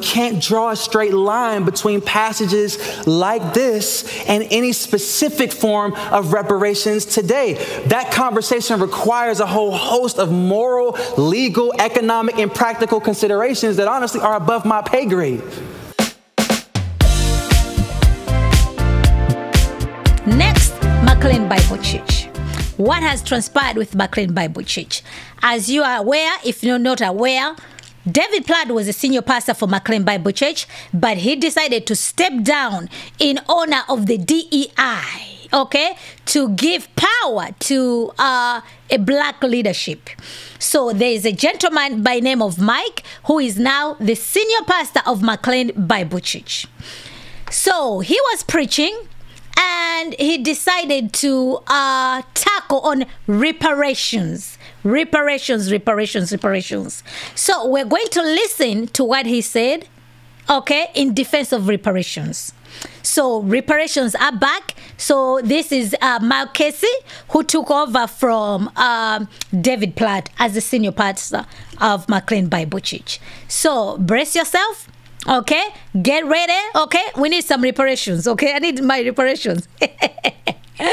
can't draw a straight line between passages like this and any specific form of reparations today. That conversation requires a whole host of moral, legal, economic, and practical considerations that honestly are above my pay grade. Next, McLean Bible Church. What has transpired with McLean Bible Church? As you are aware, if you're not aware, David Platt was a senior pastor for McLean Bible Church, but he decided to step down in honor of the DEI, okay, to give power to uh, a black leadership. So there is a gentleman by name of Mike who is now the senior pastor of McLean Bible Church. So he was preaching and he decided to uh, tackle on reparations reparations reparations reparations so we're going to listen to what he said okay in defense of reparations so reparations are back so this is uh, mark casey who took over from um, david platt as the senior pastor of mclean bible church so brace yourself Okay, get ready. Okay, we need some reparations. Okay, I need my reparations. All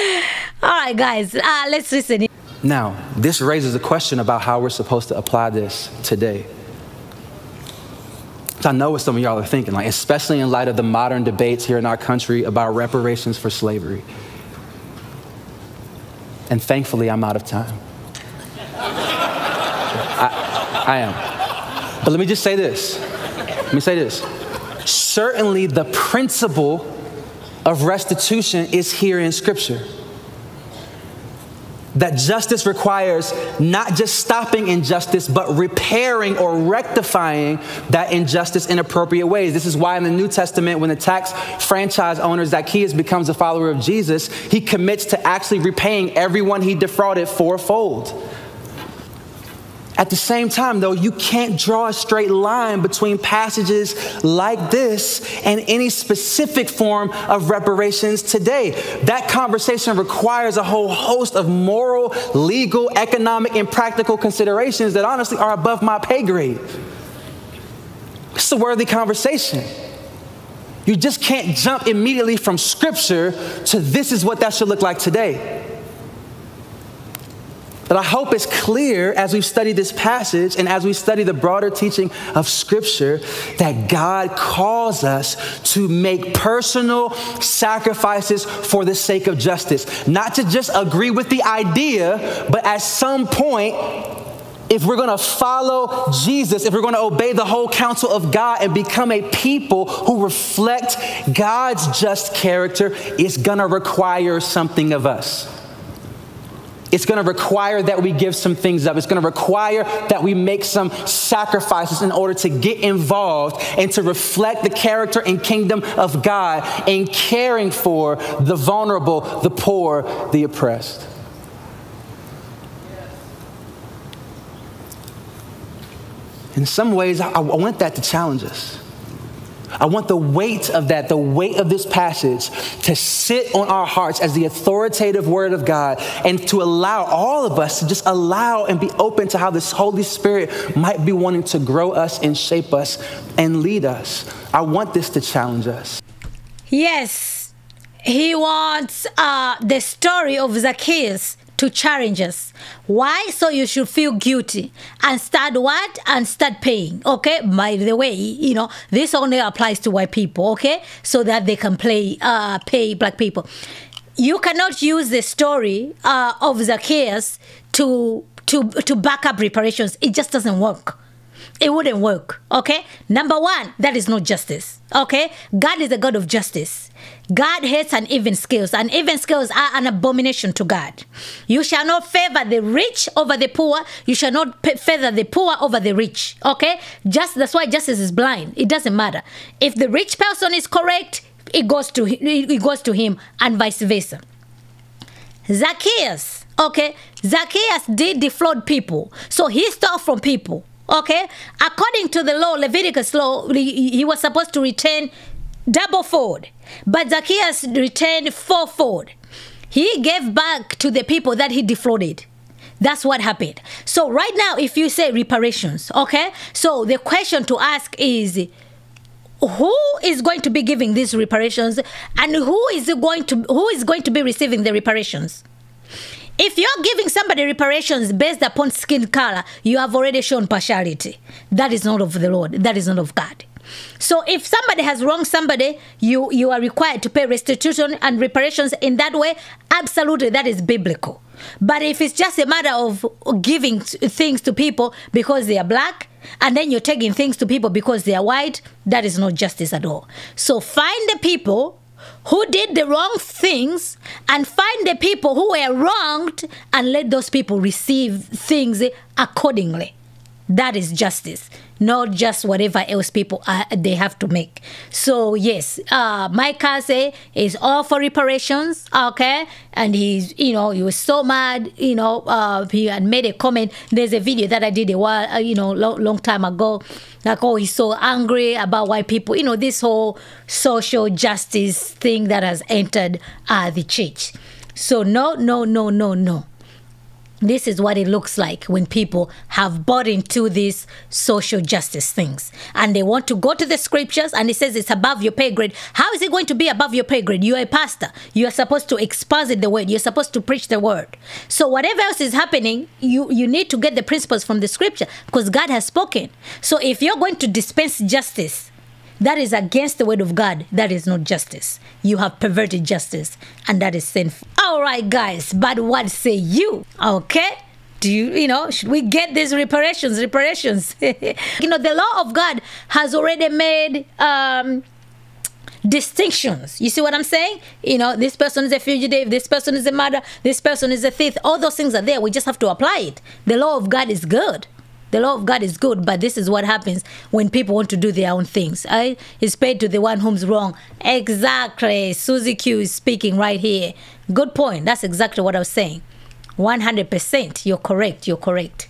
right, guys, uh, let's listen. Now, this raises a question about how we're supposed to apply this today. So I know what some of y'all are thinking, like, especially in light of the modern debates here in our country about reparations for slavery. And thankfully, I'm out of time. I, I am. But let me just say this let me say this. Certainly, the principle of restitution is here in Scripture. That justice requires not just stopping injustice, but repairing or rectifying that injustice in appropriate ways. This is why in the New Testament, when the tax franchise owner Zacchaeus becomes a follower of Jesus, he commits to actually repaying everyone he defrauded fourfold. At the same time, though, you can't draw a straight line between passages like this and any specific form of reparations today. That conversation requires a whole host of moral, legal, economic, and practical considerations that honestly are above my pay grade. It's a worthy conversation. You just can't jump immediately from scripture to this is what that should look like today. But I hope is clear as we study this passage and as we study the broader teaching of Scripture that God calls us to make personal sacrifices for the sake of justice. Not to just agree with the idea, but at some point, if we're going to follow Jesus, if we're going to obey the whole counsel of God and become a people who reflect God's just character, it's going to require something of us. It's going to require that we give some things up. It's going to require that we make some sacrifices in order to get involved and to reflect the character and kingdom of God in caring for the vulnerable, the poor, the oppressed. In some ways, I, want that to challenge us. I want the weight of that, the weight of this passage to sit on our hearts as the authoritative word of God and to allow all of us to just allow and be open to how this Holy Spirit might be wanting to grow us and shape us and lead us. I want this to challenge us. Yes, he wants uh, the story of Zacchaeus to challenges. Why? So you should feel guilty and start what? And start paying. Okay. By the way, you know this only applies to white people. Okay, so that they can play uh, pay black people. You cannot use the story uh, of Zacchaeus to to to back up reparations. It just doesn't work it wouldn't work. Okay? Number one, that is not justice. Okay? God is a God of justice. God hates uneven scales. And uneven scales are an abomination to God. You shall not favor the rich over the poor. You shall not favor the poor over the rich. Okay? Just that's why justice is blind. It doesn't matter. If the rich person is correct, it goes to it goes to him, and vice versa. Zacchaeus, okay, Zacchaeus did defraud people, so he stole from people. Okay, according to the law, Leviticus law, he was supposed to return double fold, but Zacchaeus returned fourfold. He gave back to the people that he defrauded. That's what happened. So right now, if you say reparations, okay, so the question to ask is, who is going to be giving these reparations? And who is going to who is going to be receiving the reparations? If you're giving somebody reparations based upon skin color you have already shown partiality. That is not of the lord. That is not of god so if somebody has wronged somebody you you are required to pay restitution and reparations in that way absolutely that is biblical but if it's just a matter of giving things to people because they are black and then you're taking things to people because they are white, that is not justice at all. So find the people who did the wrong things and find the people who were wronged and let those people receive things accordingly. That is justice, not just whatever else people are, they have to make. So yes, uh, my cousin is all for reparations, okay? And he's, you know, he was so mad, you know, uh, he had made a comment. There's a video that I did a while, uh, you know, long, long time ago. Like, oh, he's so angry about why people, you know, this whole social justice thing that has entered uh, the church. So no, no, no, no, no this is what it looks like when people have bought into these social justice things. And they want to go to the scriptures and it says it's above your pay grade. How is it going to be above your pay grade? You're a pastor. You're supposed to exposit the word. You're supposed to preach the word. So whatever else is happening you you need to get the principles from the scripture because god has spoken. So if you're going to dispense justice that is against the word of God. That is not justice. You have perverted justice, and that is sinful. All right, guys, but what say you? Okay? Do you, you know, should we get these reparations? Reparations. you know, the law of God has already made um, distinctions. You see what I'm saying? You know, this person is a fugitive, this person is a murderer, this person is a thief. All those things are there. We just have to apply it. The law of God is good. The law of God is good, but this is what happens when people want to do their own things. I, it's paid to the one whom's wrong. Exactly. Susie Q is speaking right here. Good point. That's exactly what I was saying. 100%. You're correct. You're correct.